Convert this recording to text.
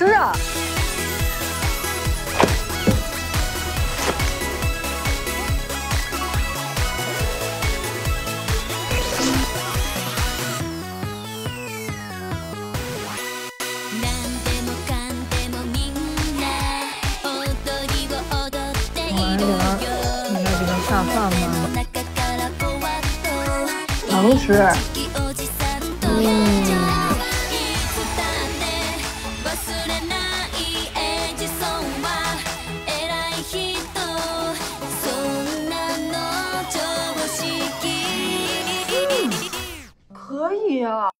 吃啊！完了，你那给他下饭吗？能吃。嗯。可以啊。